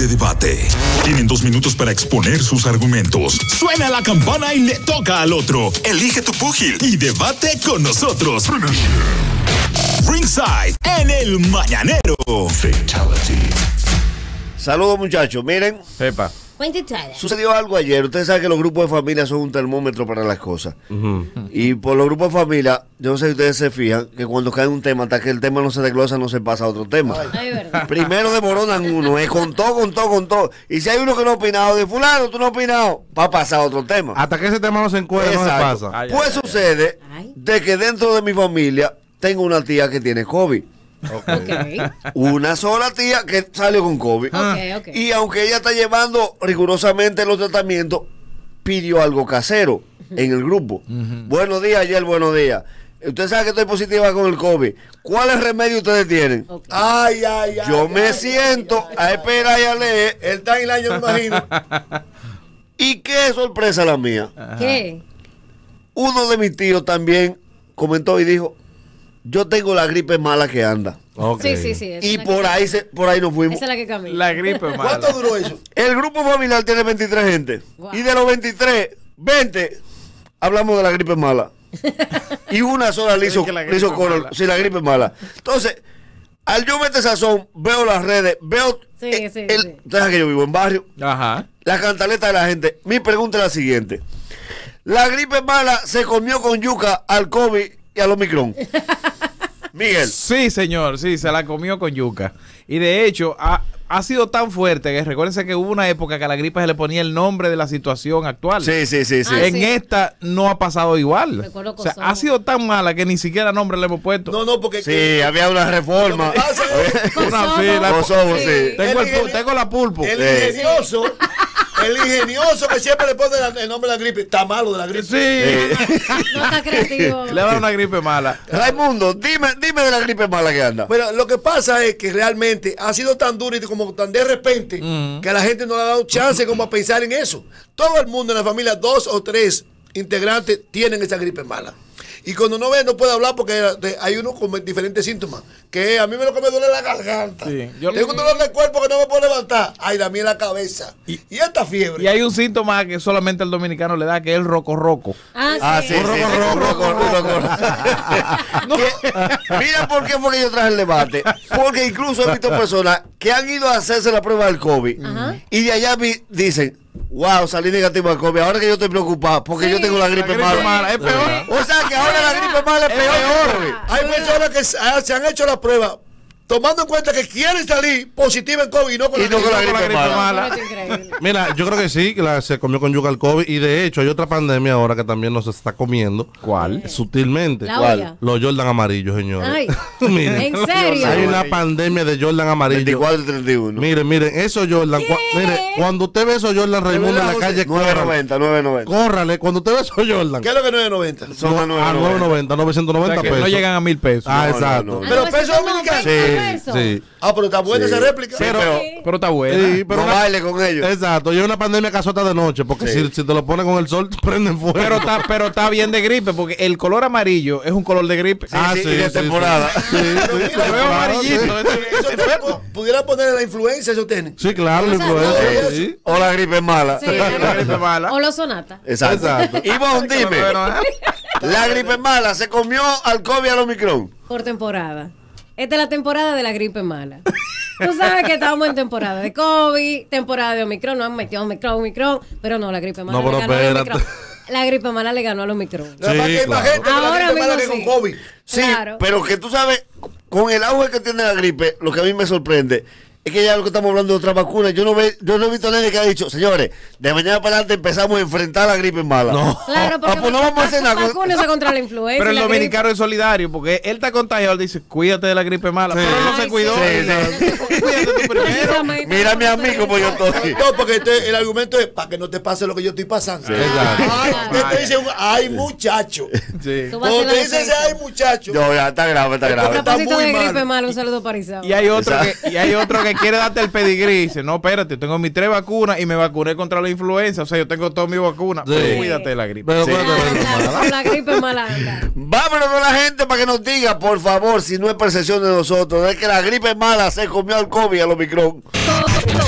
de debate. Tienen dos minutos para exponer sus argumentos. Suena la campana y le toca al otro. Elige tu púgil y debate con nosotros. Ringside en el Mañanero. Fatality. Saludos muchachos, miren, Sepa. Sucedió algo ayer. Ustedes saben que los grupos de familia son un termómetro para las cosas. Y por los grupos de familia, yo no sé si ustedes se fijan, que cuando cae un tema, hasta que el tema no se desglosa, no se pasa a otro tema. Ay, verdad. Primero desmoronan uno, es con todo, con todo, con todo. Y si hay uno que no ha opinado, de fulano, tú no has opinado, va a pasar a otro tema. Hasta que ese tema no se encuentra, no se pasa. Ay, Pues ay, sucede Ay. de que dentro de mi familia tengo una tía que tiene COVID. Una sola tía que salió con COVID. Ok. Y aunque ella está llevando rigurosamente los tratamientos, pidió algo casero en el grupo. Buenos días, ayer, buenos días. Usted sabe que estoy positiva con el COVID. ¿Cuáles remedios ustedes tienen? Ay, ay, ay. Yo ay, me ay, siento ay, a esperar y a leer. El time line, yo me imagino. Y qué sorpresa la mía. ¿Qué? Uno de mis tíos también comentó y dijo, yo tengo la gripe mala que anda. Sí, sí, sí. Y por ahí, se, por ahí nos fuimos. Esa es la que camina. La gripe mala. ¿Cuánto duró eso? El grupo familiar tiene 23 gente. Wow. Y de los 23, 20 hablamos de la gripe mala. y una sola le hizo, le hizo gripe coro. mala. Sí, la gripe mala. Entonces, al yo meter sazón, veo las redes, veo. Sí, eh, sí, el- sí. Ustedes saben que yo vivo en barrio. Ajá. La cantaleta de la gente. Mi pregunta es la siguiente: ¿La gripe mala se comió con yuca al COVID y al Omicron? Miguel. Sí, señor, sí, se la comió con yuca. Y de hecho, ha, ha sido tan fuerte que recuérdense que hubo una época que a la gripe se le ponía el nombre de la situación actual. Sí, sí, sí, sí. Ah, en sí. esta no ha pasado igual. Recuerdo O sea, ha sido tan mala que ni siquiera nombre le hemos puesto. No, no, porque. Sí, había una reforma. Tengo, el El- pu- tengo la pulpo. El Sí. ingenioso, el ingenioso que siempre le pone el nombre de la gripe, está malo de la gripe. Sí. No está creativo. Le va a dar una gripe mala. Raimundo, dime, dime de la gripe mala que anda. Bueno, lo que pasa es que realmente ha sido tan duro y como tan de repente que a la gente no le ha dado chance como a pensar en eso. Todo el mundo en la familia, dos o tres integrantes tienen esa gripe mala. Y cuando no ve, no puede hablar porque hay uno con diferentes síntomas. Que a mí me lo que me duele la garganta. Sí, yo- Tengo un dolor de cuerpo que no me puedo levantar. Ay, la mía la cabeza. Y, esta fiebre. Y hay un síntoma que solamente el dominicano le da, que es el roco roco. Ah, Ah, sí. sí, sí, sí, roco, roco, roco. Mira por qué fue que yo traje el debate. Porque incluso he visto personas que han ido a hacerse la prueba del COVID Ajá. y de allá vi- dicen, wow, salí negativo al COVID. Ahora que yo estoy preocupado porque Sí. yo tengo la gripe, gripe mala. mala, es peor. O sea que ahora la gripe mala es, Es peor. peor. Hay personas que se ah, se han hecho la prueba tomando en cuenta que quieren salir positiva en COVID y no con Y la no con la gripe. gripe gripe mala. mala. Pero. Mira, yo creo que sí, que la- se comió con yuca el COVID. Y de hecho, hay otra pandemia ahora que también nos está comiendo. ¿Cuál? Sutilmente. La ¿Cuál? Los Jordan amarillos, señores. Ay, Miren, ¿en serio? Hay una pandemia de Jordan amarillos. 24 y 31. Miren, miren, esos Jordan. cua- mire, cuando usted ve esos Jordan Raimundo en la calle, córrale. 990, 990. Córrale. Cuando usted ve esos Jordan. ¿Qué es lo que no es 90? Son a a 990. 990, 990 O sea, pesos. no llegan a mil pesos. Ah, No, no, exacto. no. Pero Ah, peso eso es como dominicano. 20 pesos. Sí. Ah, pero está buena Sí. esa réplica. Sí, Pero- está buena. Sí, pero no una- baile con ellos. Exacto, y una pandemia casota de noche, porque Sí. si, si te lo pones con el sol, prenden fuego. Pero está, pero está bien de gripe, porque el color amarillo es un color de gripe. Ah, sí, sí, y de sí, temporada. Sí, sí, sí, mira, Lo veo claro, amarillito. te pudiera poner la influencia, eso tiene. Sí, claro, la sí. O la gripe mala. Sí. La gripe mala. O los sonata. Exacto. Exacto. Ivonne, dime. Bueno, ¿eh? La gripe mala se comió al COVID y al Omicron. Por temporada. Esta es la temporada de la gripe mala. Tú sabes que estamos en temporada de COVID, temporada de Omicron, no han metido Omicron, Omicron, pero no, la gripe mala No, pero le ganó espérate. Omicron. La gripe mala le ganó al Omicron. Sí, que hay más claro. gente con la gripe mala que mismo con sí. COVID. Sí, Claro. pero que tú sabes, con el auge que tiene la gripe, lo que a mí me sorprende es que ya lo que estamos hablando de otra vacuna, yo no, ve, yo no he visto a nadie que ha dicho, señores, de mañana para adelante empezamos a enfrentar la gripe mala. No. Claro, porque Ah, pues no vamos a hacer nada. vacúnese contra la influenza. Pero el dominicano es solidario, porque él está contagiado, él dice, cuídate de la gripe mala. Pero él no Ay, se cuidó. sí. la- Cuídate tú primero. Mírame a mí como yo estoy. No, porque este- el argumento es para que no te pase lo que yo estoy pasando. Exacto. Te dice, ay, muchacho. Sí. Cuando te dice ay, muchacho. No, ya está grave, está grave. Está muy de mal. gripe mala, un saludo para Isao. Y hay otro que, y hay otro que quiere darte el pedigrí. Dice, no, espérate, tengo mis tres vacunas y me vacuné contra la influenza. O sea, yo tengo todas mis vacunas. Sí. Pero cuídate de la gripe. Pero Sí. con la gripe mala anda. Vámonos con la gente para que nos diga, por favor, si no es percepción de nosotros, es que la gripe mala se comió al COVID al Omicron.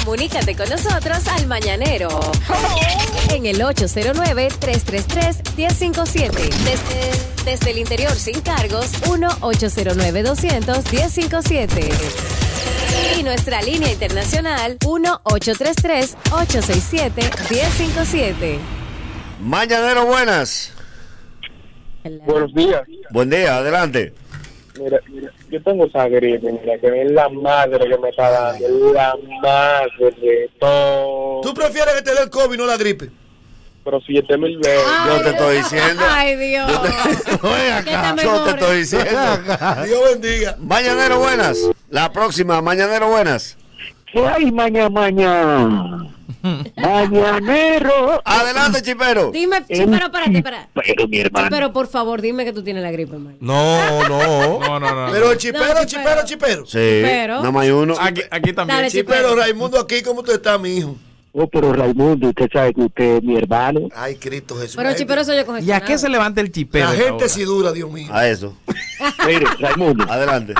Comunícate con nosotros al Mañanero. En el 809-333-1057. Desde, desde el interior sin cargos, 1-809-200-1057. Y nuestra línea internacional, 1-833-867-1057. Mañanero, buenas. Buenos días. Buen día, adelante. Mira, yo tengo esa gripe, mira, que es la madre que me está dando, es la madre, todo. ¿Tú prefieres que te dé el COVID, no la gripe? Pero siete mil veces. Yo te estoy diciendo. Ay, Dios. Que te acá, yo te estoy diciendo. Dios bendiga. Mañanero, buenas. La próxima, Mañanero, buenas. Ay, mañana, mañana. Mañanero. Adelante, chipero. Dime, pero párate, para. Pero mi hermano. Pero por favor, dime que tú tienes la gripe, man. No, no. No, no, no. Pero el chipero, No, chipero, chipero. chipero. Sí, Chipero. nada más hay uno. Aquí, aquí también. Dale, Chipero, Raimundo, aquí, ¿cómo tú estás, mi hijo? Oh, pero Raimundo, usted sabe que usted es mi hermano. Ay, Cristo Jesús. Pero el chipero soy yo con ¿Y a qué se levanta el chipero? La gente sí dura, Dios mío. A eso. Mire, Raimundo. Adelante.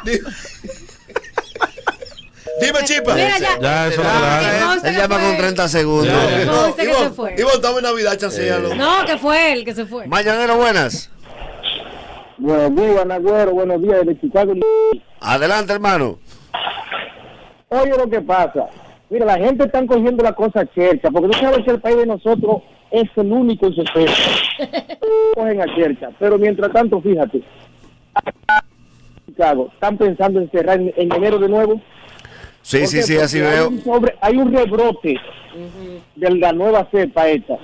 Dime, chipa. Mira, ya. Ya, eso que conste Él llama con él. 30 segundos. Ya, ya. Que se fue. Ivonne, estamos en Navidad, chancealo. No, que fue él que se fue. Mañanero, buenas. Buenos días, Nagüero, buenos días de Chicago. Adelante, hermano. Oye, lo que pasa. Mira, la gente está cogiendo la cosa chercha, porque tú sabes que el país de nosotros es el único en su especie. Cogen a chercha. Pero mientras tanto, fíjate, acá Chicago, están pensando en cerrar en, en enero de nuevo. Sí, ¿Por sí, sí, así hay veo. un sobre- hay un rebrote de la nueva cepa esta.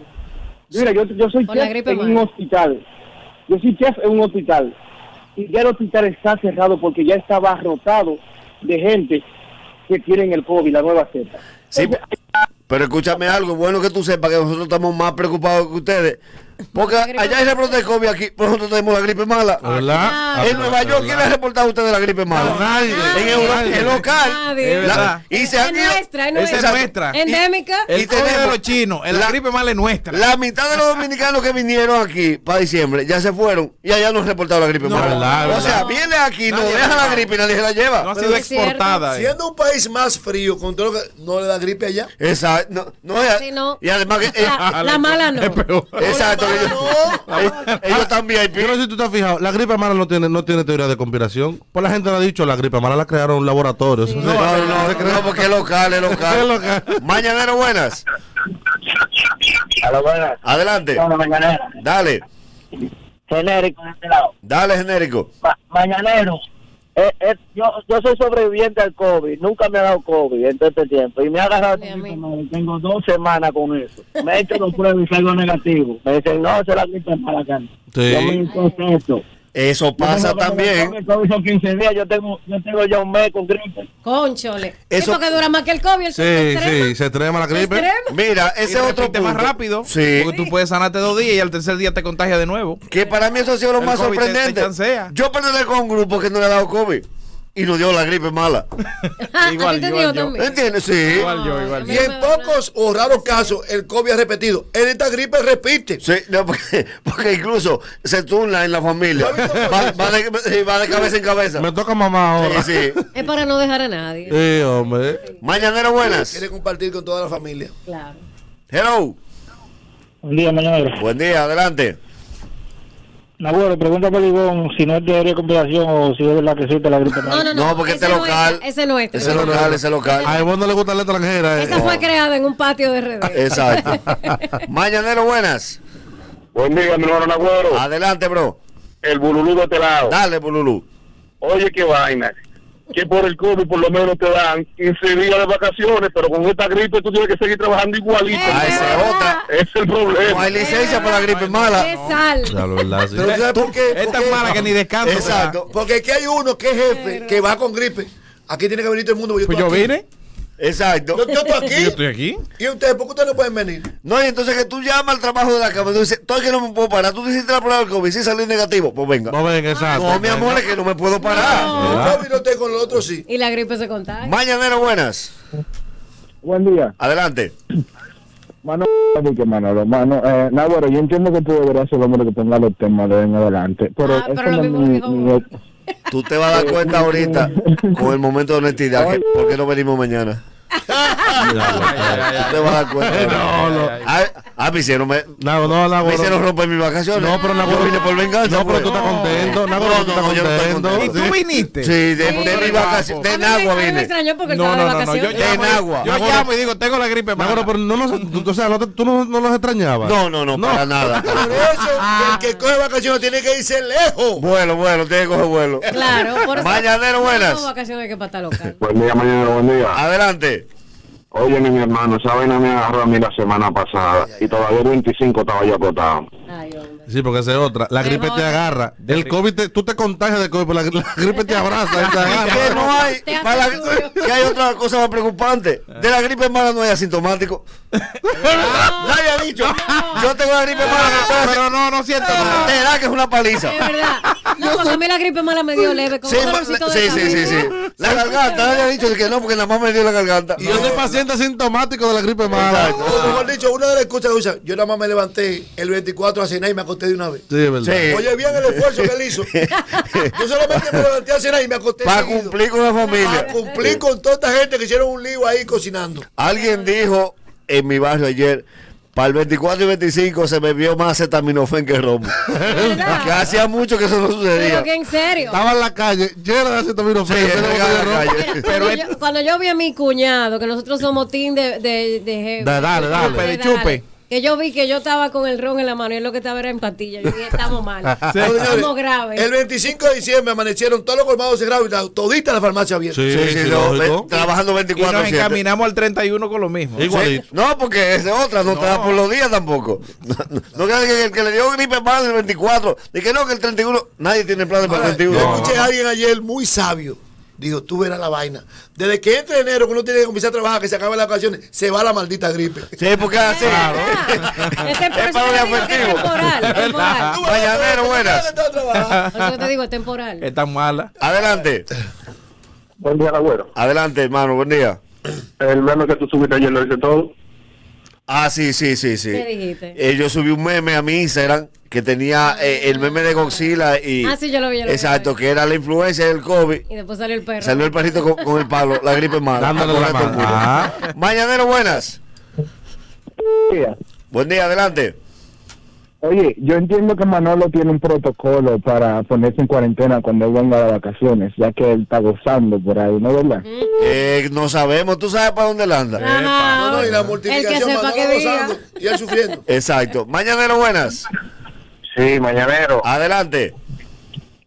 Mira, yo, yo soy chef gripe en un hospital. Yo soy chef en un hospital. Y ya el hospital está cerrado porque ya está abarrotado de gente que tienen el COVID, la nueva cepa. Sí, pero escúchame algo, bueno que tú sepas que nosotros estamos más preocupados que ustedes. Porque allá hay reporte de COVID aquí, pero nosotros tenemos la gripe mala. ¿Verdad? Ah, En Nueva York, ¿quién le ha reportado a ustedes la gripe mala? Nadie. En Europa, es local. Nadie. Es verdad. La- y se Es han ido- nuestra, es Esa es nuestra. Endémica. El Y COVID de tenemos- los chinos. La, la- gripe mala es nuestra. La mitad de los dominicanos que vinieron aquí para diciembre ya se fueron y allá no han reportado la gripe No, mala. verdad, o sea, viene aquí, nos Nadie deja la gripe y nadie se la lleva. no ha sido exportada. eh. Siendo un país más frío, con todo lo que no le da gripe allá. Exacto. No, no, no. Y además que. eh, La, la mala no. Es peor. exacto. No, ellos, no. ellos- ellos están VIP. Yo no sé si tú te has fijado, la gripe mala no tiene, no tiene teoría de conspiración. Pues la gente lo ha dicho, la gripe mala la crearon en un laboratorio. Eso No, no, no, no, porque es local, es Es local. Mañanero, buenas. A la buena, Adelante. mañanera. Dale, Genérico de este lado. dale, genérico. Ma- mañanero. Eh, eh, yo, yo soy sobreviviente al COVID, nunca me ha dado COVID en todo este tiempo y me ha agarrado, tengo dos semanas con eso. Me he hecho dos pruebas y salgo negativo. Me dicen, no, se la gripe para acá. Sí. Yo me contesto. Eso pasa también. El COVID son 15 días, yo tengo, yo tengo ya un mes con gripe. Conchole. Eso- Eso que dura más que el COVID. el Sí, sí, se extrema la Se gripe. extrema. Mira, ese es otro punto. más rápido. Sí. Porque tú puedes sanarte dos días y al tercer día te contagia de nuevo. Que para mí eso ha sido lo El más COVID te- te sorprendente. Yo pertenezco con un grupo que no le ha dado COVID y nos dio la gripe mala. Igual, a ti te igual dio yo. ¿Entiendes? Sí. Igual yo, igual yo. Y en pocos o raros casos, el COVID ha repetido. En esta gripe repite. Sí, no, porque, porque incluso se turna en la familia. Va, va de, va de cabeza en cabeza. Me toca mamá ahora. Sí, sí. Es para no dejar a nadie. Sí, hombre. Mañanero, buenas. Quiere compartir con toda la familia. Claro. Hello. Un día, mañanero. Buen día, adelante. Nahuelo, pregunta por Ivón si no es teoría de conspiración o si es verdad que existe la gripe No, no, no. No, porque este ese no local- es- Ese no es. Ese local, ese local. A vos no le gusta la extranjera. eh. Esa fue creada en un patio de RD. Exacto. Mañanero, buenas. Buen día, mi hermano Nagüero. Adelante, bro. El bululú de este lado. Dale, Bululú. Oye, qué vaina. Que por el COVID por lo menos te dan 15 días de vacaciones, pero con esta gripe tú tienes que seguir trabajando igualito. Ah, Es esa es otra. Ese es el No hay problema. licencia para la gripe mala. Es sal. Verdad, sí. Pero ¿sabes por qué? Es tan mala que ni descanso. Exacto. Porque aquí hay uno que es jefe, que va con gripe. Aquí tiene que venir todo el mundo. porque Pues yo aquí. vine. Exacto. Yo, yo estoy aquí. Yo estoy aquí. ¿Y ustedes por qué ustedes no pueden venir? No, y entonces que tú llamas al trabajo de la cama y tú dices, estoy que no me puedo parar. Tú hiciste la prueba del COVID, si salí negativo, pues venga. No ven, exacto. No, mi amor, es que no me puedo parar. El COVID no esté con los otros sí. Y la gripe se contagia. Mañanero, buenas. Buen día. Adelante. Mano, Manolo, mano, eh, Nahuelo, yo entiendo que tú deberías ser el hombre que ponga los temas de en adelante, pero, Ah, pero lo no es mismo mi-. Tú te vas a dar cuenta ahorita, con el momento de honestidad, que por qué no venimos mañana. Te vas a dar cuenta. No, no. Ah, ah, me hicieron, me, no, Nago, me hicieron no. romper mis vacaciones. No, pero Nago, Yo vine por venganza. No, pero pues. tú estás contento. Nago, No, tú estás no, yo no estoy contento. ¿Y tú viniste? Sí, de, de mi vacación. De Nagua vine. extrañó porque él No, estaba de no, no, no. Yo vacaciones. llamo, Nagua. yo llamo y digo, tengo la gripe Nago, pero no nos, tú- o sea, no tú no, no los extrañabas. No, no, no, para nada. Por eso, el que coge vacaciones tiene que irse lejos. Vuelo, vuelo, tiene que coger vuelo. Claro, por eso. Mañanero, buenas. No, vacaciones que para. Buen día, mañana, buen día. Adelante. Oye, mi hermano, esa vaina me agarró a mí la semana pasada y todavía el 25 estaba yo acotado. Ay. Sí, porque esa es otra. La gripe Mejor. te agarra. El COVID, te- tú te contagias de COVID, pero la, la gripe te abraza y te Que agarra. no hay, para la- que hay otra cosa más preocupante. De la gripe mala no hay asintomático. Nadie ha dicho. Yo tengo la gripe mala, así- Pero no, no siento nada. Te da que es una paliza. Es verdad. No, porque a mí la gripe mala me dio leve. Con Sí, sí, sí, sí. La garganta, nadie ha dicho que no, porque nada más me dio la garganta. Y yo soy paciente asintomático de la gripe mala. Mejor dicho, una de las excusas que usan, yo nada más me levanté el 24 a cenar y me acosté de una vez. Sí, es verdad. Sí. Oye, bien el esfuerzo que él hizo. Yo solamente me levanté a cenar y me acosté Para seguido. cumplir con la familia. Para cumplir con toda esta gente que hicieron un lío ahí cocinando. Alguien dijo en mi barrio ayer, para el 24 y 25 se bebió más acetaminofén que romo. ¿Verdad? que hacía mucho que eso no sucedía. Pero que en serio. Estaba en la calle, llena de acetaminofén. Sí, de de cuando, yo, cuando yo vi a mi cuñado, que nosotros somos team de... de, de, Da- dale, dale. Chupe, de chupe. Que yo vi que yo estaba con el ron en la mano y él lo que estaba era en pastillas. Yo dije, estamos mal. No, Estamos graves. El 25 de diciembre amanecieron todos los colmados cerrados y la- todita la farmacia abierta. Sí, Sí, sí, no, ve- trabajando Y 24 nos encaminamos al 31 con lo mismo. Igualito. No, porque esa es otra, no, te da por los días tampoco. No, no, no creas que el que le dio gripe mal el 24, y que no, que el 31, nadie tiene planes para el 31. yo escuché a alguien ayer muy sabio. Dijo, tú verás la vaina. Desde que entre enero, que uno tiene que comenzar a trabajar, que se acaban las vacaciones, se va la maldita gripe. Sí, porque es así. Este es para es afectivos. temporal. es temporal. Mañanero, buenas. Eso te digo, es temporal. Es tan mala. Adelante, Buen día, Agüero. adelante, hermano, buen día. El meme que tú subiste ayer lo dice todo. Ah, sí, sí, sí, sí. ¿Qué dijiste? Eh, yo subí un meme a mi Instagram que tenía eh, el meme de Godzilla y... Ah, sí, yo lo vi, yo lo vi, Exacto, vi. que era la influencia del COVID. Y después salió el perro. Salió el perrito con, con el palo, la gripe mala. Dándole la mano. Ah. Mañanero, buenas. Buen día, adelante. Oye, yo entiendo que Manolo tiene un protocolo para ponerse en cuarentena cuando él venga de vacaciones, ya que él está gozando por ahí, ¿no es verdad? Eh, no sabemos, tú sabes para dónde él anda. Ajá. No, no, y la El que multiplicación, sepa Manolo que diga. gozando y él sufriendo. Exacto. Mañanero, buenas. Sí, mañanero. Adelante.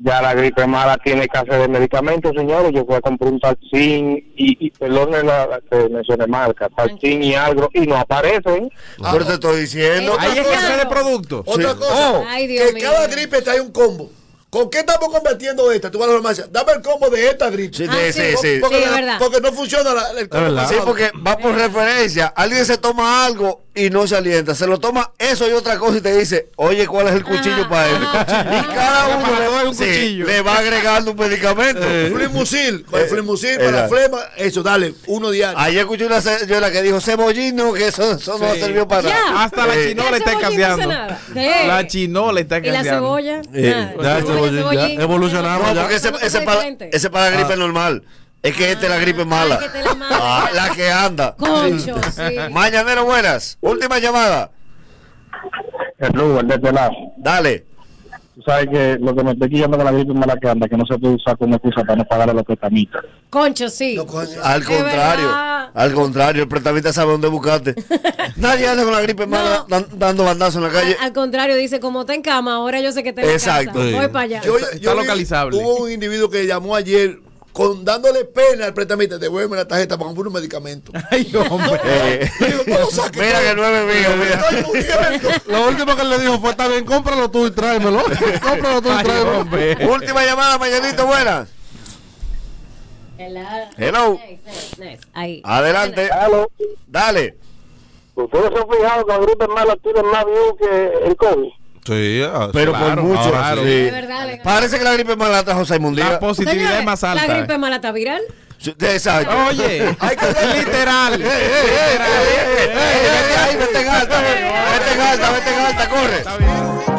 Ya la gripe mala tiene que hacer de medicamentos, señores. Yo fui a comprar un talcín y, y perdón la, la que mencioné marca, talcín y algo, y no aparecen. Pero te estoy diciendo. Otra Ahí es que de producto. Otra Sí. cosa, Oh. Ay, Dios que mío. cada gripe trae un combo. ¿Con qué estamos convirtiendo esta? Tú vas a la farmacia, dame el combo de esta gripe. Sí, Ah, sí, sí. Porque, Sí, la- porque no funciona la- el combo. Sí, porque va por referencia. Alguien se toma algo y no se alienta. Se lo toma eso y otra cosa y te dice, oye, ¿cuál es el cuchillo Ah, para él? ah, y cada uno le, es un sí, cuchillo. le va agregando un medicamento. Flimusil, para el Eh, flimusil, para la flema, eso, dale, uno diario. Ayer escuché una señora que dijo cebollino, que eso, eso no Sí. sirvió para Ya. nada. Hasta la Eh, chinola ¿Y está no? ¿Qué? La chinola está ¿Y la cebolla? Eh, Nada. ya, cebollín. Evolucionamos No, ya. porque ese, para, ese para la gripe normal. Es que esta es la gripe mala. que la mala. Ah, la que anda. Concho, sí. Mañanero, buenas. Última llamada. El Uber de este lado. Dale. Tú sabes que lo que me estoy quillando con la gripe mala que anda, que no se puede usar como excusa para no pagar a los petamitas. Concho, sí. No, coño. Al contrario, al contrario, el prestamista sabe dónde buscarte. Nadie anda con la gripe mala dan- dando bandazos en la calle. Al, al contrario, dice, como está en cama, ahora yo sé que en Exacto. casa. Sí. Voy para allá. Yo- Está yo vi- localizable. Hubo un individuo que llamó ayer con dándole pena al prestamista, devuelve la tarjeta para comprar un medicamento. Ay, hombre. Eh, Digo, no lo saques mira que nueve mío, mira. Lo último que le dijo fue, está bien, cómpralo tú y tráemelo. cómpralo tú y tráemelo. hombre. Última llamada, mañanito, buenas. Hello. Hello. Nice, nice, nice. Ahí. Adelante. Dale. ¿Ustedes se han fijado que la gripe mala tiene más bien que el COVID? Sí, ah, Pero Claro, por mucho. claro. sí. De verdad, legal. Parece que la gripe mala la trajo Simon La positividad es más alta. La gripe mala está viral. Exacto. Oye, Hay que literal. Eh, eh, eh, eh, eh, Vete ahí, vete en alta. Vete en alta, vete en alta, corre. Está bien.